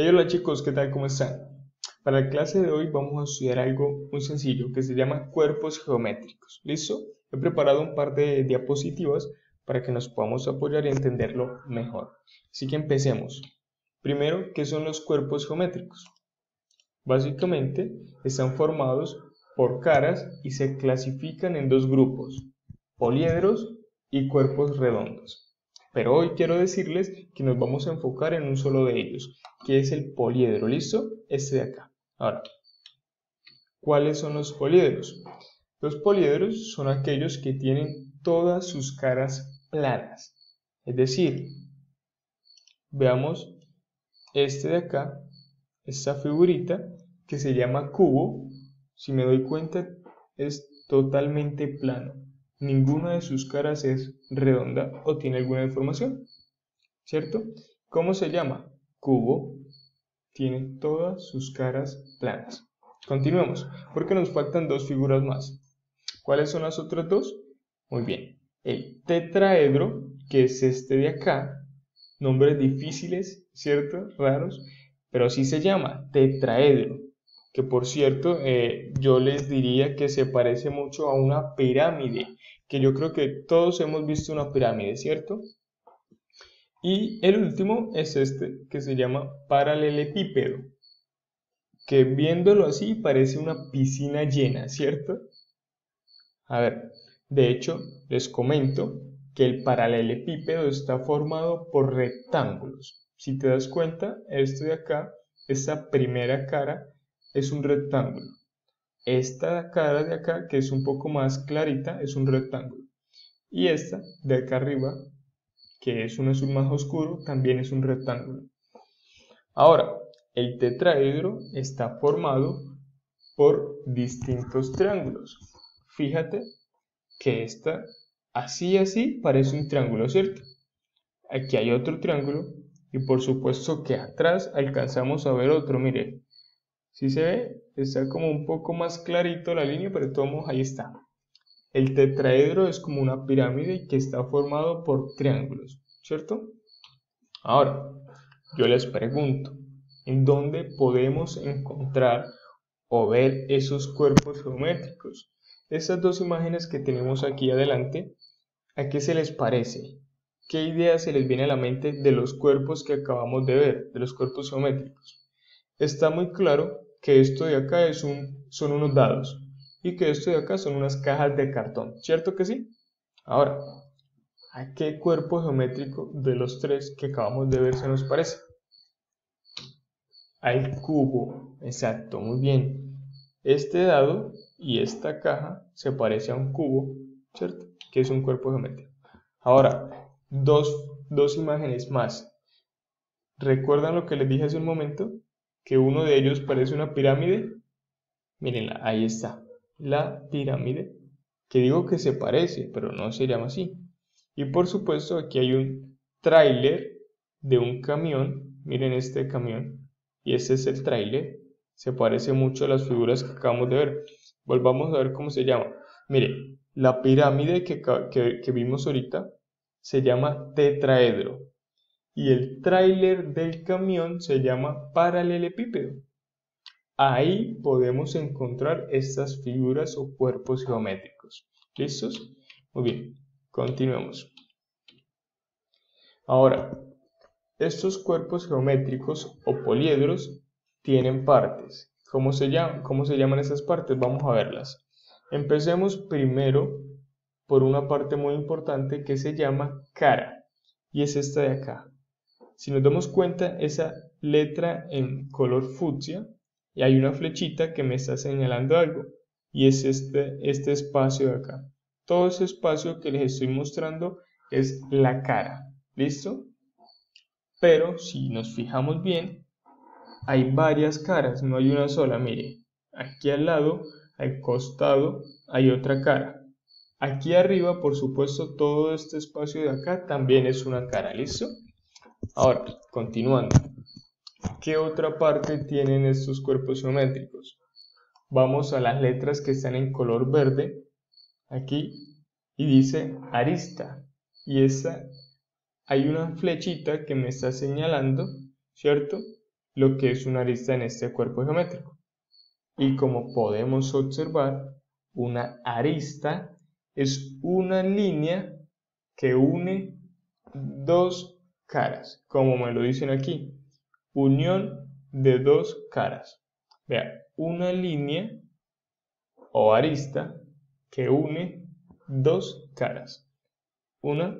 Hola chicos, ¿qué tal? ¿Cómo están? Para la clase de hoy vamos a estudiar algo muy sencillo que se llama cuerpos geométricos. ¿Listo? He preparado un par de diapositivas para que nos podamos apoyar y entenderlo mejor. Así que empecemos. Primero, ¿qué son los cuerpos geométricos? Básicamente, están formados por caras y se clasifican en dos grupos, poliedros y cuerpos redondos. Pero hoy quiero decirles que nos vamos a enfocar en un solo de ellos, que es el poliedro, ¿listo? Este de acá. Ahora, ¿cuáles son los poliedros? Los poliedros son aquellos que tienen todas sus caras planas. Es decir, veamos este de acá, esta figurita que se llama cubo, si me doy cuenta, es totalmente plano. Ninguna de sus caras es redonda o tiene alguna deformación. ¿Cierto? ¿Cómo se llama? Cubo. Tiene todas sus caras planas. Continuemos, porque nos faltan dos figuras más. ¿Cuáles son las otras dos? Muy bien. El tetraedro, que es este de acá. Nombres difíciles, ¿cierto? Raros. Pero así se llama, tetraedro que por cierto eh, yo les diría que se parece mucho a una pirámide, que yo creo que todos hemos visto una pirámide, ¿cierto? Y el último es este, que se llama paralelepípedo, que viéndolo así parece una piscina llena, ¿cierto? A ver, de hecho, les comento que el paralelepípedo está formado por rectángulos. Si te das cuenta, esto de acá, esta primera cara, es un rectángulo. Esta cara de acá, que es un poco más clarita, es un rectángulo. Y esta de acá arriba, que es un azul más oscuro, también es un rectángulo. Ahora, el tetraedro está formado por distintos triángulos. Fíjate que esta, así así, parece un triángulo, ¿cierto? Aquí hay otro triángulo y por supuesto que atrás alcanzamos a ver otro, mire, si se ve, está como un poco más clarito la línea, pero todos ahí está. El tetraedro es como una pirámide que está formado por triángulos, ¿cierto? Ahora, yo les pregunto, ¿en dónde podemos encontrar o ver esos cuerpos geométricos? Estas dos imágenes que tenemos aquí adelante, ¿a qué se les parece? ¿Qué idea se les viene a la mente de los cuerpos que acabamos de ver, de los cuerpos geométricos? Está muy claro que esto de acá es un, son unos dados y que esto de acá son unas cajas de cartón, ¿cierto que sí? Ahora, ¿a qué cuerpo geométrico de los tres que acabamos de ver se nos parece? Al cubo, exacto, muy bien. Este dado y esta caja se parece a un cubo, ¿cierto? Que es un cuerpo geométrico. Ahora, dos, dos imágenes más. ¿Recuerdan lo que les dije hace un momento? Que uno de ellos parece una pirámide. Mírenla, ahí está, la pirámide, que digo que se parece, pero no se llama así. Y por supuesto aquí hay un tráiler de un camión, miren este camión, y este es el tráiler, se parece mucho a las figuras que acabamos de ver. Volvamos a ver cómo se llama. Mire, la pirámide que, que, que vimos ahorita se llama tetraedro y el tráiler del camión se llama paralelepípedo. Ahí podemos encontrar estas figuras o cuerpos geométricos. ¿Listos? Muy bien, continuemos. Ahora, estos cuerpos geométricos o poliedros tienen partes. ¿Cómo se, llaman? ¿Cómo se llaman esas partes? Vamos a verlas. Empecemos primero por una parte muy importante que se llama cara y es esta de acá. Si nos damos cuenta, esa letra en color fucsia y hay una flechita que me está señalando algo y es este, este espacio de acá. Todo ese espacio que les estoy mostrando es la cara. ¿Listo? Pero si nos fijamos bien, hay varias caras, no hay una sola. Mire, aquí al lado, al costado, hay otra cara. Aquí arriba, por supuesto, todo este espacio de acá también es una cara. ¿Listo? Ahora, continuando. ¿Qué otra parte tienen estos cuerpos geométricos? Vamos a las letras que están en color verde, aquí, y dice arista. Y esa, hay una flechita que me está señalando, ¿cierto? lo que es una arista en este cuerpo geométrico. Y como podemos observar, una arista es una línea que une dos caras, como me lo dicen aquí. Unión de dos caras. Vea, una línea o arista que une dos caras. Una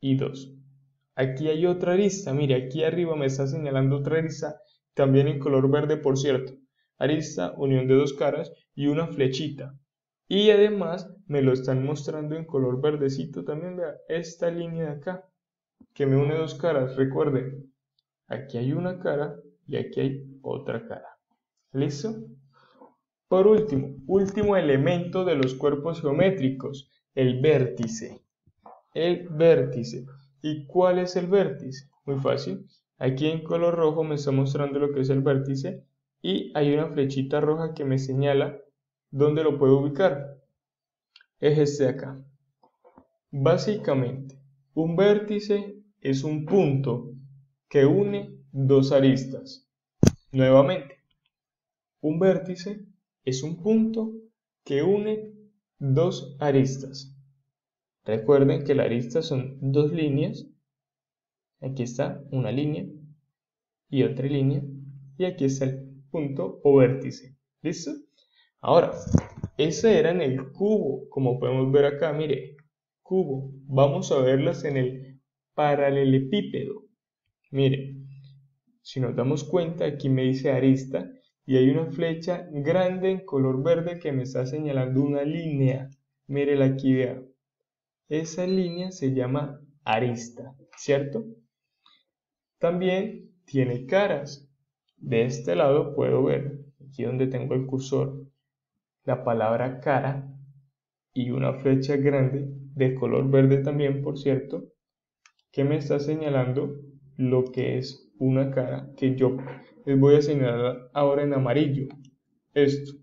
y dos. Aquí hay otra arista, mire, aquí arriba me está señalando otra arista, también en color verde por cierto. Arista, unión de dos caras y una flechita. Y además me lo están mostrando en color verdecito también, vea, esta línea de acá, que me une dos caras, recuerden, aquí hay una cara y aquí hay otra cara. ¿Listo? Por último, último elemento de los cuerpos geométricos, el vértice. El vértice. ¿Y cuál es el vértice? Muy fácil. Aquí en color rojo me está mostrando lo que es el vértice y hay una flechita roja que me señala dónde lo puedo ubicar. Es este de acá. Básicamente, un vértice es un punto que une dos aristas. Nuevamente, un vértice es un punto que une dos aristas. Recuerden que la arista son dos líneas. Aquí está una línea y otra línea. Y aquí está el punto o vértice. ¿Listo? Ahora, ese era en el cubo. Como podemos ver acá, mire. Cubo. Vamos a verlas en el paralelepípedo. Mire. Si nos damos cuenta, aquí me dice arista y hay una flecha grande en color verde que me está señalando una línea. Mírela aquí, vea. Esa línea se llama arista, ¿cierto? También tiene caras. De este lado puedo ver, aquí donde tengo el cursor, la palabra cara y una flecha grande de color verde también, por cierto, que me está señalando lo que es una cara que yo les voy a señalar ahora en amarillo. Esto.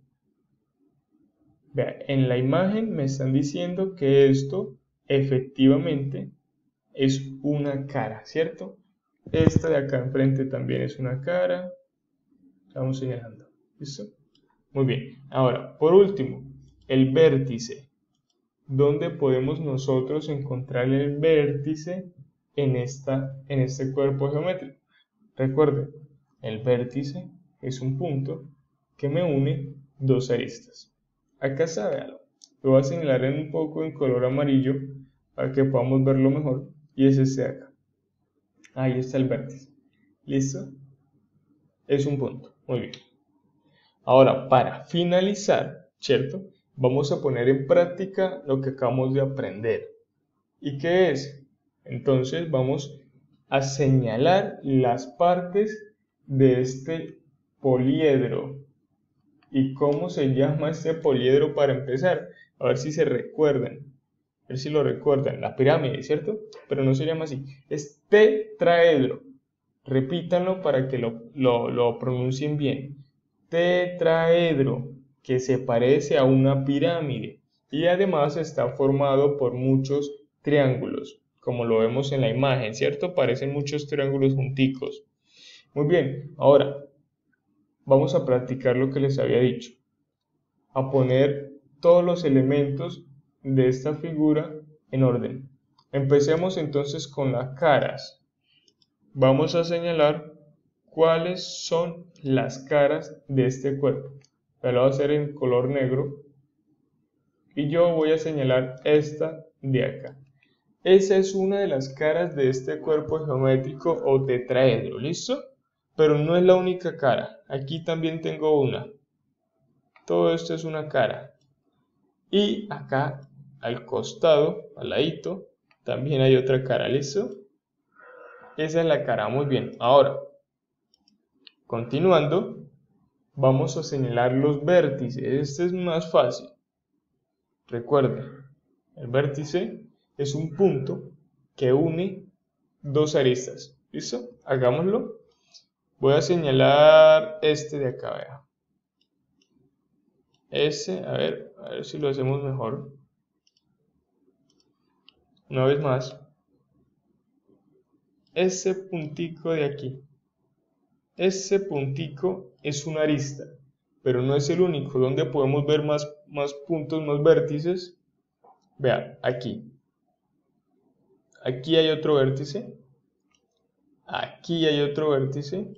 Vea, en la imagen me están diciendo que esto efectivamente es una cara, ¿cierto? Esta de acá enfrente también es una cara. Estamos señalando. ¿Listo? Muy bien. Ahora, por último, el vértice. ¿Dónde podemos nosotros encontrar el vértice en, esta, en este cuerpo geométrico? Recuerden, el vértice es un punto que me une dos aristas. Acá está, algo. Lo voy a señalar en un poco en color amarillo para que podamos verlo mejor y es este de acá. Ahí está el vértice. Listo es un punto. Muy bien. Ahora para finalizar cierto vamos a poner en práctica lo que acabamos de aprender. Y qué es entonces vamos a señalar las partes de este poliedro y cómo se llama este poliedro para empezar a ver si se recuerdan ver si lo recuerdan, la pirámide, ¿cierto? Pero no se llama así, es tetraedro. Repítanlo para que lo, lo pronuncien bien. Tetraedro, que se parece a una pirámide y además está formado por muchos triángulos, como lo vemos en la imagen, ¿cierto? Parecen muchos triángulos junticos. Muy bien, ahora vamos a practicar lo que les había dicho, a poner todos los elementos de esta figura en orden. Empecemos entonces con las caras. Vamos a señalar cuáles son las caras de este cuerpo. Lo voy a hacer en color negro. Y yo voy a señalar esta de acá. Esa es una de las caras de este cuerpo geométrico o tetraedro, ¿listo? Pero no es la única cara. Aquí también tengo una. Todo esto es una cara. Y acá al costado, al ladito, también hay otra cara, ¿listo? Esa es la cara, muy bien. Ahora, continuando, vamos a señalar los vértices. Este es más fácil. Recuerden, el vértice es un punto que une dos aristas. ¿Listo? Hagámoslo. Voy a señalar este de acá, vea. Ese, a ver, a ver si lo hacemos mejor. Una vez más, ese puntico de aquí. ese puntico es una arista, pero no es el único. ¿Dónde podemos ver más, más puntos, más vértices? Vean, aquí. Aquí hay otro vértice. Aquí hay otro vértice.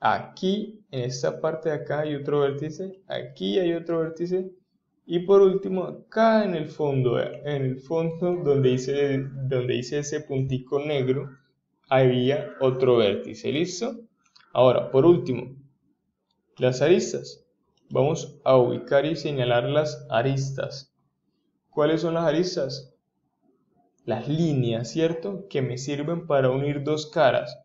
Aquí, en esta parte de acá hay otro vértice. Aquí hay otro vértice. Y por último, acá en el fondo, en el fondo donde hice, donde hice ese puntico negro, había otro vértice, ¿listo? Ahora, por último, las aristas. Vamos a ubicar y señalar las aristas. ¿Cuáles son las aristas? Las líneas, ¿cierto? Que me sirven para unir dos caras.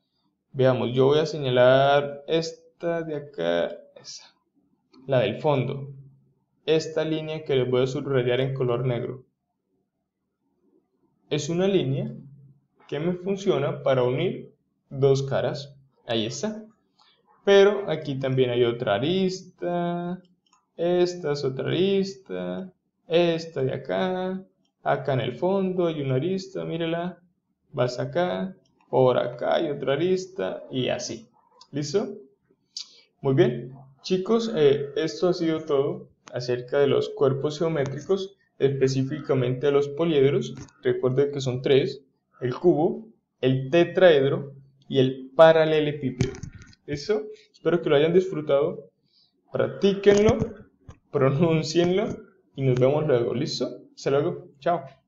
Veamos, yo voy a señalar esta de acá, esa, la del fondo. Esta línea que les voy a subrayar en color negro. Es una línea que me funciona para unir dos caras. Ahí está. Pero aquí también hay otra arista. Esta es otra arista. Esta de acá. Acá en el fondo hay una arista, mírela. Vas acá. Por acá hay otra arista. Y así. ¿Listo? Muy bien. Chicos, eh, esto ha sido todo acerca de los cuerpos geométricos, específicamente de los poliedros. Recuerden que son tres el cubo, el tetraedro y el paralelepípedo. Eso, espero que lo hayan disfrutado. Practíquenlo, pronúncienlo y nos vemos luego. ¿Listo? Hasta luego. Tchau.